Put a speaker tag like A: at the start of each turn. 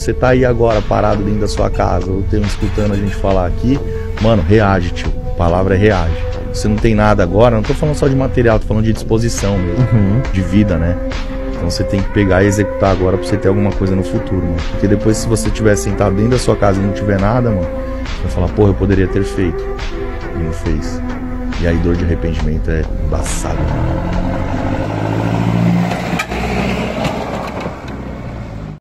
A: Você tá aí agora parado dentro da sua casa, ou tem escutando a gente falar aqui, mano, reage, tio. A palavra é reage. Você não tem nada agora, não tô falando só de material, tô falando de disposição mesmo,
B: Uhum.
A: de vida, né? Então você tem que pegar e executar agora pra você ter alguma coisa no futuro, mano. Porque depois, se você tiver sentado dentro da sua casa e não tiver nada, mano, você vai falar, porra, eu poderia ter feito. E não fez. E aí dor de arrependimento é embaçado, mano.